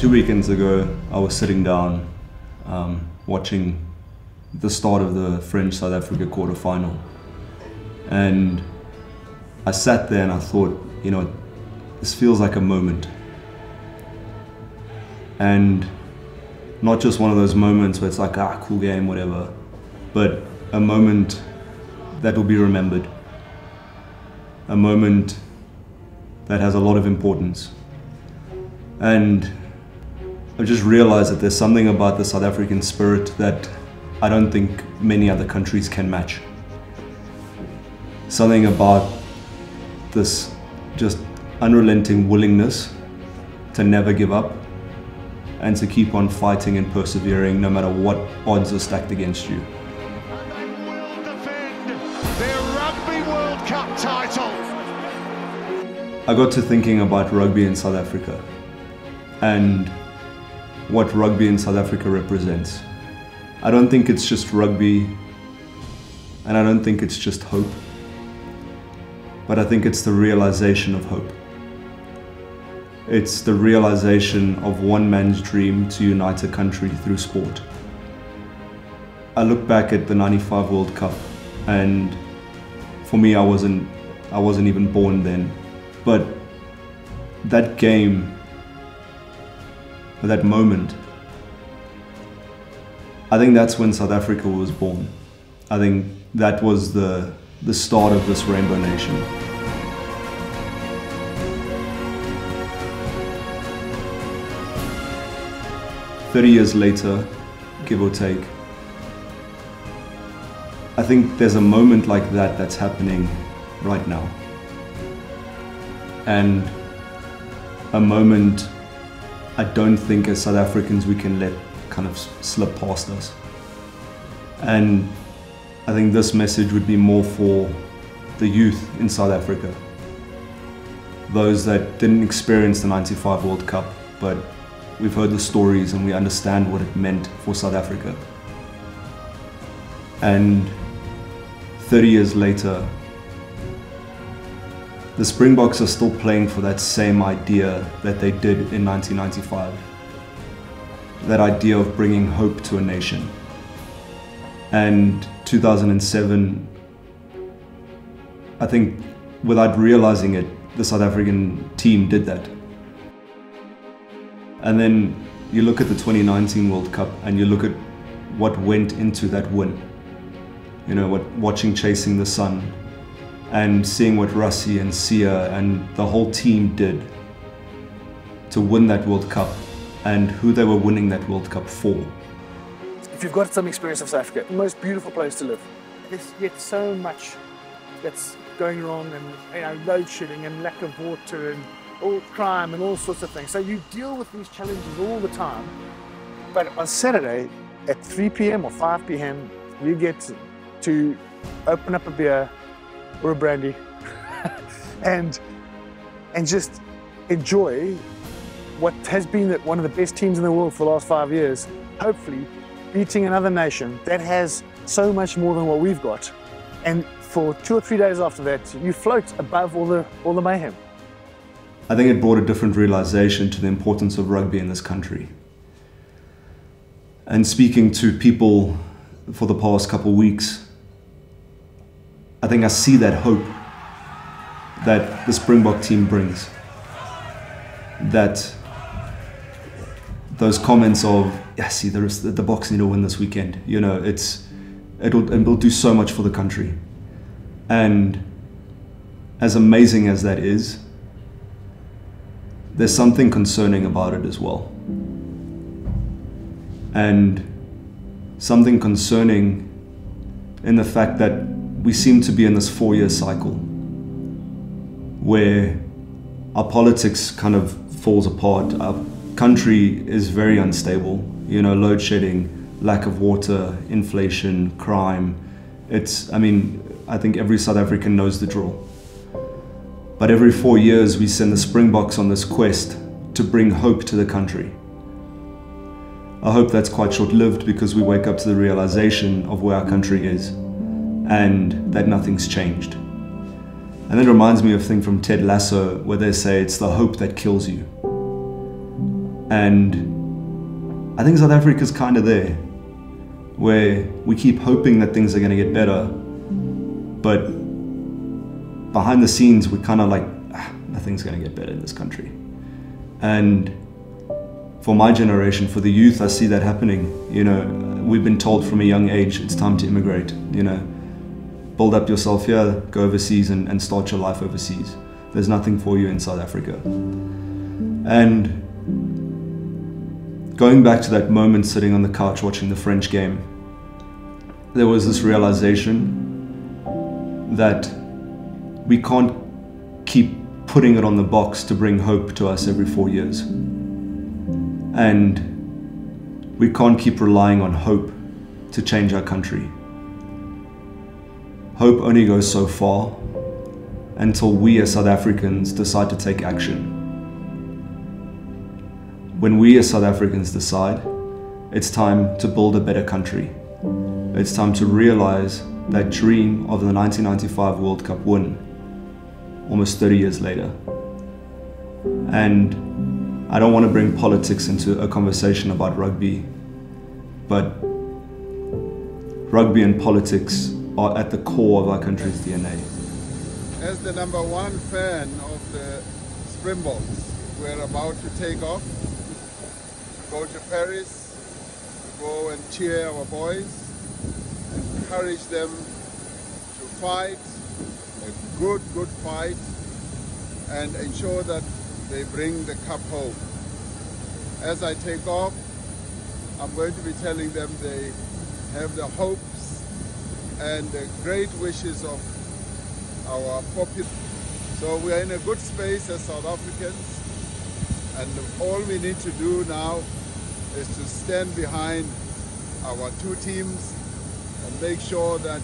Two weekends ago, I was sitting down um, watching the start of the French South Africa quarter final. And I sat there and I thought, you know, this feels like a moment. And not just one of those moments where it's like, ah, cool game, whatever, but a moment that will be remembered. A moment that has a lot of importance. And I've just realized that there's something about the South African spirit that I don't think many other countries can match. Something about this just unrelenting willingness to never give up and to keep on fighting and persevering no matter what odds are stacked against you. I got to thinking about rugby in South Africa and what rugby in South Africa represents. I don't think it's just rugby and I don't think it's just hope, but I think it's the realization of hope. It's the realization of one man's dream to unite a country through sport. I look back at the 95 World Cup and for me I wasn't I wasn't even born then but that game that moment I think that's when South Africa was born. I think that was the the start of this rainbow nation. Thirty years later, give or take, I think there's a moment like that that's happening right now. And a moment I don't think as South Africans we can let kind of slip past us. And I think this message would be more for the youth in South Africa. Those that didn't experience the 95 World Cup, but we've heard the stories and we understand what it meant for South Africa. And 30 years later, the Springboks are still playing for that same idea that they did in 1995 that idea of bringing hope to a nation. And 2007, I think without realizing it, the South African team did that. And then you look at the 2019 World Cup and you look at what went into that win. You know, what watching Chasing the Sun and seeing what Rassie and Siya and the whole team did to win that World Cup and who they were winning that World Cup for. If you've got some experience of South Africa, the most beautiful place to live. There's yet so much that's going wrong and you know, load shedding and lack of water and all crime and all sorts of things. So you deal with these challenges all the time. But on Saturday at 3 p.m. or 5 p.m., you get to open up a beer or a brandy and and just enjoy what has been one of the best teams in the world for the last five years, hopefully beating another nation that has so much more than what we've got. And for two or three days after that, you float above all the, all the mayhem. I think it brought a different realization to the importance of rugby in this country. And speaking to people for the past couple of weeks, I think I see that hope that the Springbok team brings. That those comments of, yeah, see, the, the Boks need to win this weekend. You know, it's it'll it'll do so much for the country, and as amazing as that is, there's something concerning about it as well, and something concerning in the fact that we seem to be in this four-year cycle where our politics kind of falls apart. Our country is very unstable. You know, load shedding, lack of water, inflation, crime. It's, I mean, I think every South African knows the drill. But every four years, we send the Springboks on this quest to bring hope to the country. I hope that's quite short lived because we wake up to the realization of where our country is and that nothing's changed. And that reminds me of a thing from Ted Lasso where they say it's the hope that kills you. And I think South Africa's kind of there, where we keep hoping that things are going to get better, but behind the scenes, we're kind of like, ah, nothing's going to get better in this country. And for my generation, for the youth, I see that happening. You know, we've been told from a young age it's time to immigrate. You know, build up yourself here, go overseas, and, and start your life overseas. There's nothing for you in South Africa. And going back to that moment sitting on the couch watching the French game, there was this realization that we can't keep putting it on the Boks to bring hope to us every four years. And we can't keep relying on hope to change our country. Hope only goes so far until we as South Africans decide to take action. When we as South Africans decide, it's time to build a better country. It's time to realize that dream of the 1995 World Cup win almost 30 years later. And I don't want to bring politics into a conversation about rugby, but rugby and politics are at the core of our country's DNA. As the number one fan of the Springboks, we're about to take off, go to Paris, go and cheer our boys, encourage them to fight, a good, good fight, and ensure that they bring the cup home. As I take off, I'm going to be telling them they have the hopes and the great wishes of our population. So we are in a good space as South Africans and all we need to do now is to stand behind our two teams and make sure that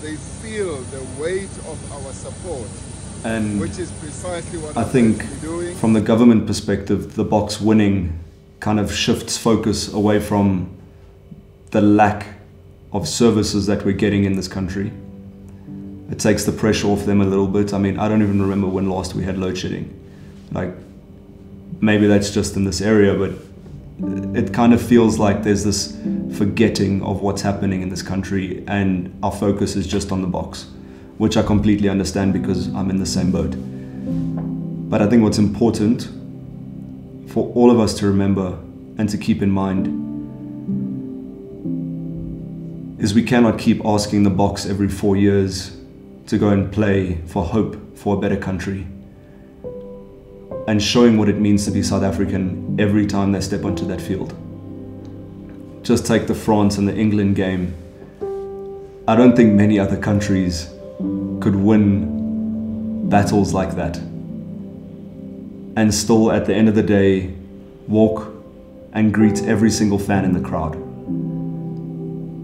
they feel the weight of our support. And which is precisely what I think going to be doing. from the government perspective, the Boks winning kind of shifts focus away from the lack of services that we're getting in this country. It takes the pressure off them a little bit. I mean, I don't even remember when last we had load shedding. Like, maybe that's just in this area, but it kind of feels like there's this forgetting of what's happening in this country and our focus is just on the Boks, which I completely understand because I'm in the same boat. But I think what's important for all of us to remember and to keep in mind is we cannot keep asking the Boks every four years to go and play for hope for a better country and showing what it means to be South African every time they step onto that field. Just take the France and the England game. I don't think many other countries could win battles like that. And still, at the end of the day, walk and greet every single fan in the crowd.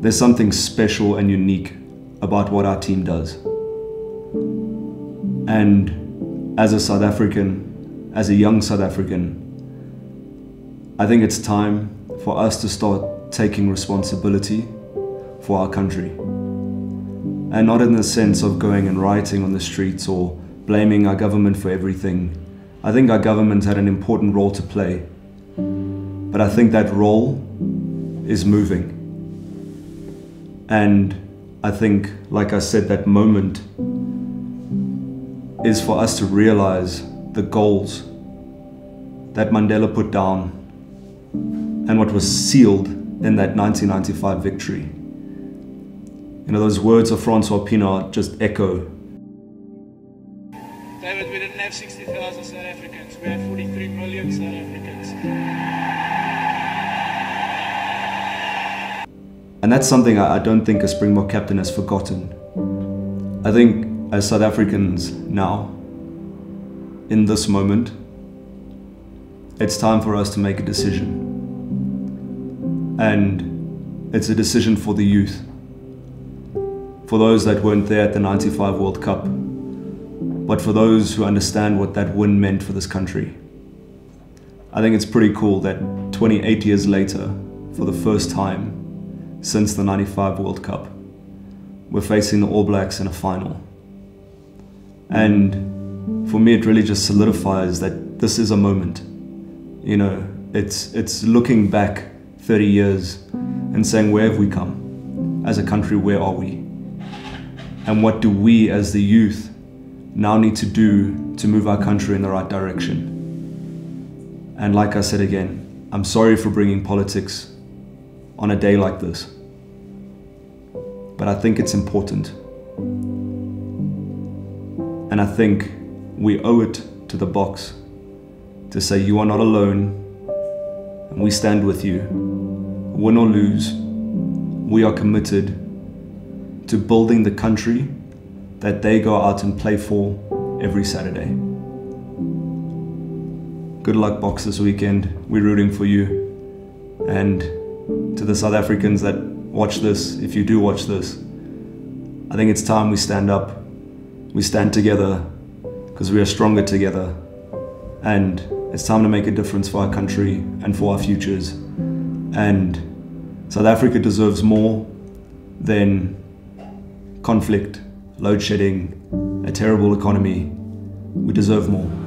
There's something special and unique about what our team does. And as a South African, as a young South African, I think it's time for us to start taking responsibility for our country. And not in the sense of going and rioting on the streets or blaming our government for everything. I think our government had an important role to play. But I think that role is moving. And I think, like I said, that moment is for us to realize the goals that Mandela put down and what was sealed in that 1995 victory. You know, those words of Francois Pienaar just echo. David, we didn't have 60,000 South Africans. We had 43 million South Africans. And that's something I don't think a Springbok captain has forgotten. I think as South Africans now, in this moment, it's time for us to make a decision. And it's a decision for the youth, for those that weren't there at the 95 World Cup, but for those who understand what that win meant for this country. I think it's pretty cool that 28 years later, for the first time since the 95 World Cup, we're facing the All Blacks in a final. And for me, it really just solidifies that this is a moment. You know, It's it's looking back 30 years and saying where have we come as a country? Where are we? And what do we as the youth now need to do to move our country in the right direction? And like I said again, I'm sorry for bringing politics on a day like this. But I think it's important. And I think we owe it to the Boks to say you are not alone and we stand with you. Win or lose, we are committed to building the country that they go out and play for every Saturday. Good luck, Boks, this weekend. We're rooting for you. And to the South Africans that watch this, if you do watch this, I think it's time we stand up. We stand together because we are stronger together. And it's time to make a difference for our country and for our futures. And South Africa deserves more than conflict, load shedding, a terrible economy. We deserve more.